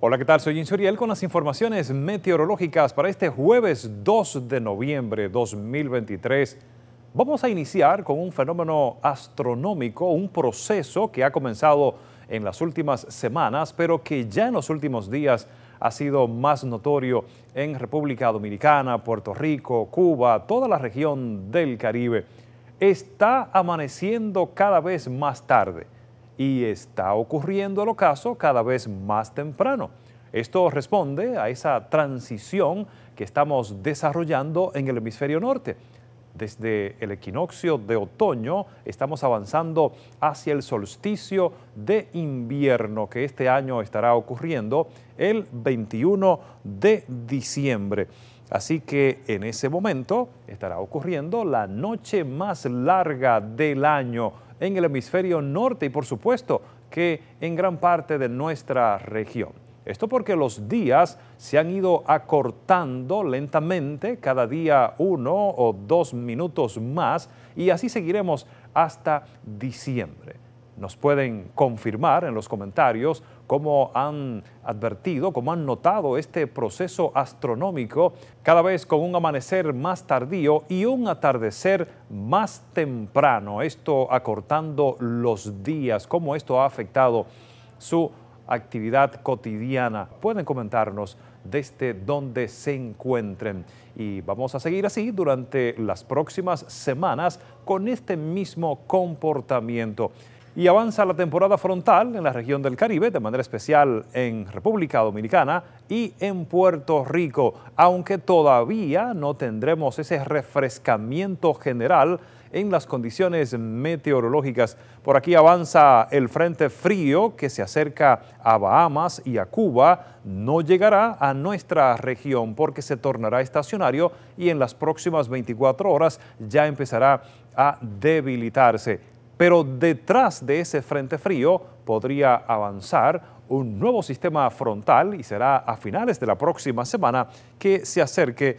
Hola, ¿qué tal? Soy Insuriel con las informaciones meteorológicas para este jueves 2 de noviembre 2023. Vamos a iniciar con un fenómeno astronómico, un proceso que ha comenzado en las últimas semanas, pero que ya en los últimos días ha sido más notorio en República Dominicana, Puerto Rico, Cuba, toda la región del Caribe. Está amaneciendo cada vez más tarde y está ocurriendo el ocaso cada vez más temprano. Esto responde a esa transición que estamos desarrollando en el hemisferio norte. Desde el equinoccio de otoño estamos avanzando hacia el solsticio de invierno que este año estará ocurriendo el 21 de diciembre. Así que en ese momento estará ocurriendo la noche más larga del año en el hemisferio norte y por supuesto que en gran parte de nuestra región. Esto porque los días se han ido acortando lentamente, cada día uno o dos minutos más, y así seguiremos hasta diciembre nos pueden confirmar en los comentarios cómo han advertido, cómo han notado este proceso astronómico cada vez con un amanecer más tardío y un atardecer más temprano, esto acortando los días, cómo esto ha afectado su actividad cotidiana. Pueden comentarnos desde donde se encuentren. Y vamos a seguir así durante las próximas semanas con este mismo comportamiento y avanza la temporada frontal en la región del Caribe, de manera especial en República Dominicana y en Puerto Rico, aunque todavía no tendremos ese refrescamiento general en las condiciones meteorológicas. Por aquí avanza el frente frío que se acerca a Bahamas y a Cuba. No llegará a nuestra región porque se tornará estacionario y en las próximas 24 horas ya empezará a debilitarse. Pero detrás de ese frente frío podría avanzar un nuevo sistema frontal y será a finales de la próxima semana que se acerque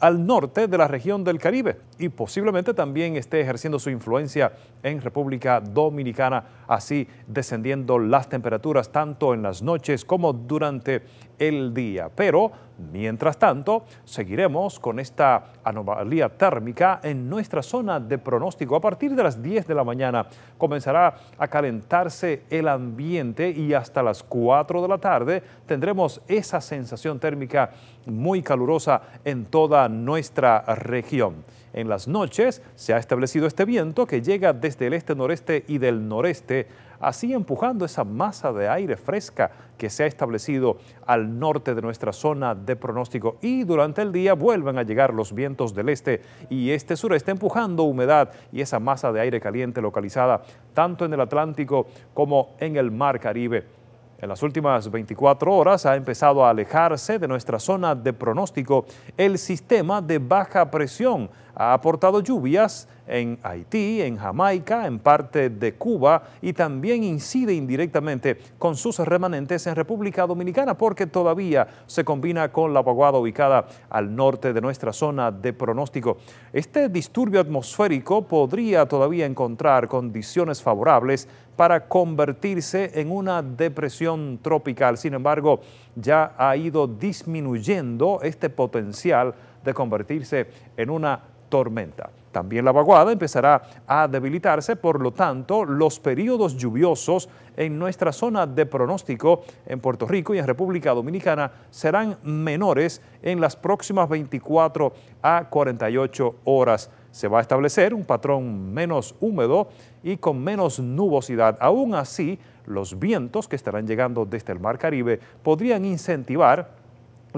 al norte de la región del Caribe y posiblemente también esté ejerciendo su influencia en República Dominicana, así descendiendo las temperaturas tanto en las noches como durante el día. Pero, mientras tanto, seguiremos con esta anomalía térmica en nuestra zona de pronóstico. A partir de las 10 de la mañana comenzará a calentarse el ambiente y hasta las 4 de la tarde tendremos esa sensación térmica muy calurosa en toda nuestra región. En las noches se ha establecido este viento que llega desde el este-noreste y del noreste, así empujando esa masa de aire fresca que se ha establecido al norte de nuestra zona de pronóstico y durante el día vuelven a llegar los vientos del este y este-sureste empujando humedad y esa masa de aire caliente localizada tanto en el Atlántico como en el Mar Caribe. En las últimas 24 horas ha empezado a alejarse de nuestra zona de pronóstico el sistema de baja presión. Ha aportado lluvias en Haití, en Jamaica, en parte de Cuba y también incide indirectamente con sus remanentes en República Dominicana porque todavía se combina con la vaguada ubicada al norte de nuestra zona de pronóstico. Este disturbio atmosférico podría todavía encontrar condiciones favorables para convertirse en una depresión tropical. Sin embargo, ya ha ido disminuyendo este potencial de convertirse en una tormenta. También la vaguada empezará a debilitarse, por lo tanto, los periodos lluviosos en nuestra zona de pronóstico en Puerto Rico y en República Dominicana serán menores en las próximas 24 a 48 horas. Se va a establecer un patrón menos húmedo y con menos nubosidad. Aún así, los vientos que estarán llegando desde el Mar Caribe podrían incentivar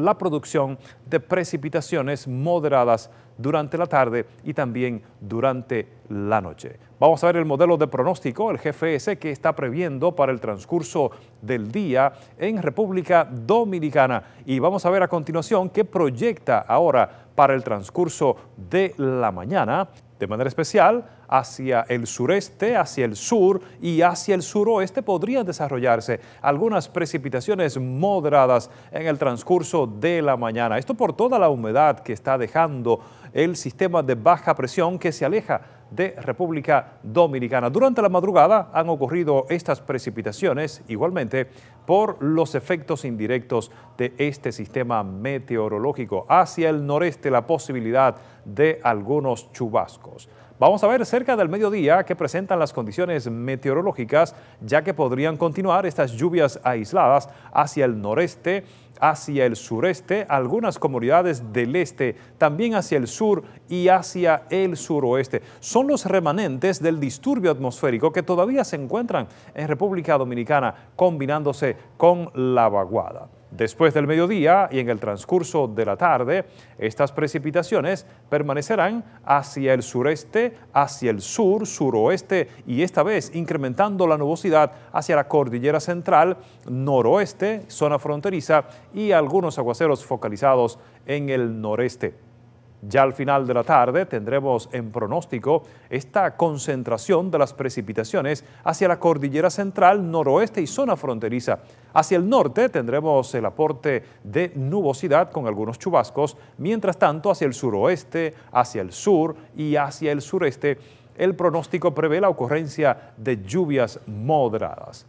la producción de precipitaciones moderadas durante la tarde y también durante la noche. Vamos a ver el modelo de pronóstico, el GFS, que está previendo para el transcurso del día en República Dominicana. Y vamos a ver a continuación qué proyecta ahora para el transcurso de la mañana de manera especial, hacia el sureste, hacia el sur y hacia el suroeste podrían desarrollarse algunas precipitaciones moderadas en el transcurso de la mañana. Esto por toda la humedad que está dejando el sistema de baja presión que se aleja de República Dominicana. Durante la madrugada han ocurrido estas precipitaciones igualmente por los efectos indirectos de este sistema meteorológico. Hacia el noreste la posibilidad de algunos chubascos. Vamos a ver cerca del mediodía qué presentan las condiciones meteorológicas, ya que podrían continuar estas lluvias aisladas hacia el noreste, hacia el sureste, algunas comunidades del este, también hacia el sur y hacia el suroeste. Son los remanentes del disturbio atmosférico que todavía se encuentran en República Dominicana combinándose con la vaguada. Después del mediodía y en el transcurso de la tarde, estas precipitaciones permanecerán hacia el sureste, hacia el sur, suroeste y esta vez incrementando la nubosidad hacia la cordillera central, noroeste, zona fronteriza y algunos aguaceros focalizados en el noreste. Ya al final de la tarde tendremos en pronóstico esta concentración de las precipitaciones hacia la cordillera central, noroeste y zona fronteriza. Hacia el norte tendremos el aporte de nubosidad con algunos chubascos, mientras tanto hacia el suroeste, hacia el sur y hacia el sureste el pronóstico prevé la ocurrencia de lluvias moderadas.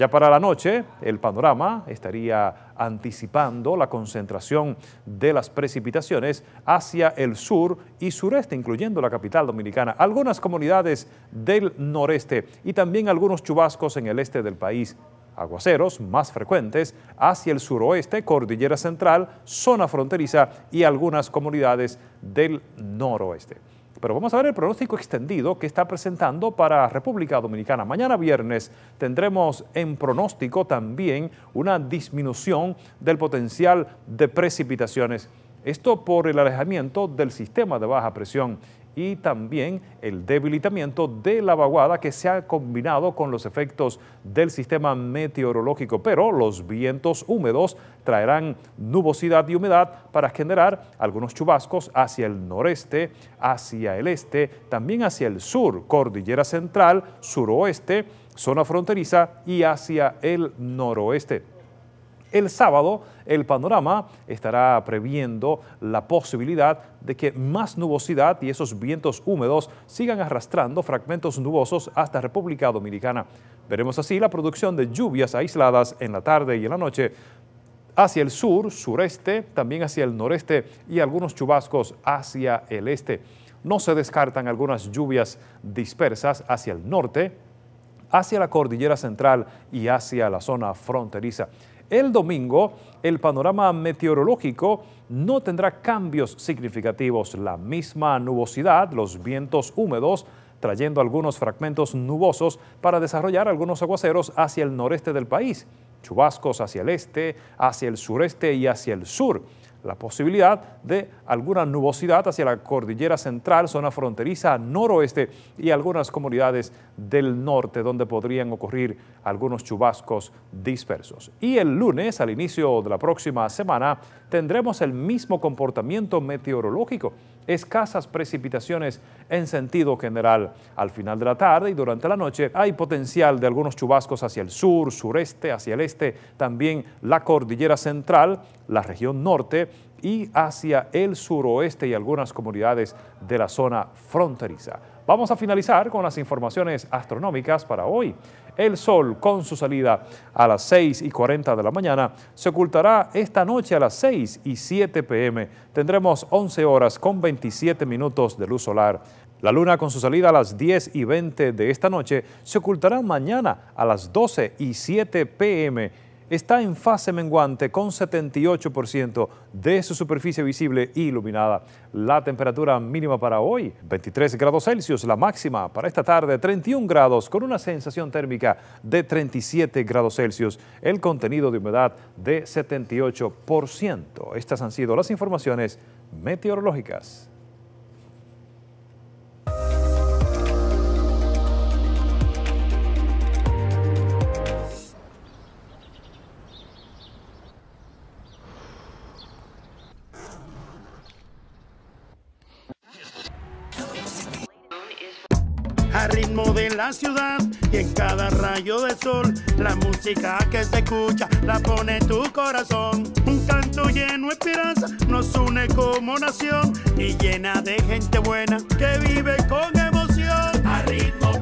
Ya para la noche, el panorama estaría anticipando la concentración de las precipitaciones hacia el sur y sureste, incluyendo la capital dominicana, algunas comunidades del noreste y también algunos chubascos en el este del país. Aguaceros más frecuentes hacia el suroeste, cordillera central, zona fronteriza y algunas comunidades del noroeste. Pero vamos a ver el pronóstico extendido que está presentando para República Dominicana. Mañana viernes tendremos en pronóstico también una disminución del potencial de precipitaciones. Esto por el alejamiento del sistema de baja presión y también el debilitamiento de la vaguada que se ha combinado con los efectos del sistema meteorológico, pero los vientos húmedos traerán nubosidad y humedad para generar algunos chubascos hacia el noreste, hacia el este, también hacia el sur, cordillera central, suroeste, zona fronteriza y hacia el noroeste. El sábado, el panorama estará previendo la posibilidad de que más nubosidad y esos vientos húmedos sigan arrastrando fragmentos nubosos hasta República Dominicana. Veremos así la producción de lluvias aisladas en la tarde y en la noche hacia el sur, sureste, también hacia el noreste y algunos chubascos hacia el este. No se descartan algunas lluvias dispersas hacia el norte, hacia la cordillera central y hacia la zona fronteriza. El domingo, el panorama meteorológico no tendrá cambios significativos. La misma nubosidad, los vientos húmedos, trayendo algunos fragmentos nubosos para desarrollar algunos aguaceros hacia el noreste del país, chubascos hacia el este, hacia el sureste y hacia el sur la posibilidad de alguna nubosidad hacia la cordillera central, zona fronteriza, noroeste y algunas comunidades del norte donde podrían ocurrir algunos chubascos dispersos. Y el lunes, al inicio de la próxima semana, tendremos el mismo comportamiento meteorológico, escasas precipitaciones en sentido general. Al final de la tarde y durante la noche hay potencial de algunos chubascos hacia el sur, sureste, hacia el este, también la cordillera central, la región norte y hacia el suroeste y algunas comunidades de la zona fronteriza. Vamos a finalizar con las informaciones astronómicas para hoy. El Sol, con su salida a las 6 y 40 de la mañana, se ocultará esta noche a las 6 y 7 pm. Tendremos 11 horas con 27 minutos de luz solar. La luna con su salida a las 10 y 20 de esta noche se ocultará mañana a las 12 y 7 pm está en fase menguante con 78% de su superficie visible iluminada. La temperatura mínima para hoy, 23 grados Celsius, la máxima para esta tarde, 31 grados, con una sensación térmica de 37 grados Celsius, el contenido de humedad de 78%. Estas han sido las informaciones meteorológicas. Ciudad y en cada rayo de sol la música que se escucha la pone tu corazón. Un canto lleno de esperanza nos une como nación y llena de gente buena que vive con emoción. ritmo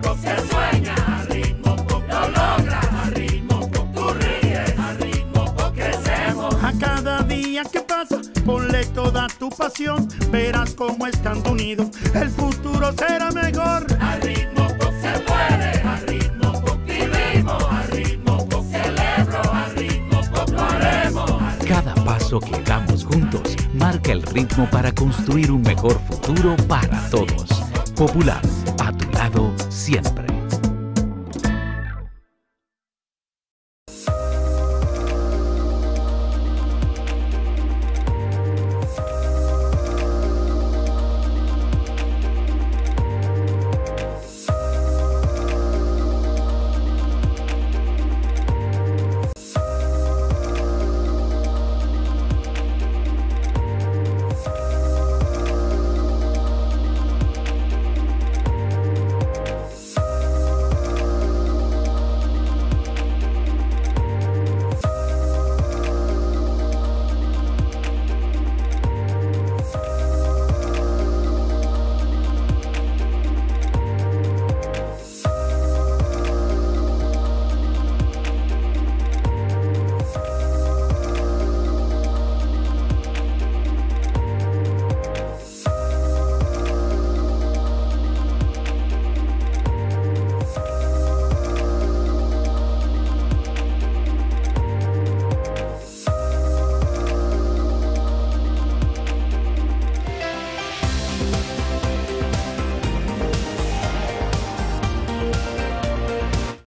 ponle toda tu pasión, verás cómo estando unidos, el futuro será mejor. A ritmo pop se puede, a ritmo pop vivimos, a ritmo pop celebro, a ritmo pop lo haremos. Cada paso que damos juntos marca el ritmo para construir un mejor futuro para todos. Popular, a tu lado siempre.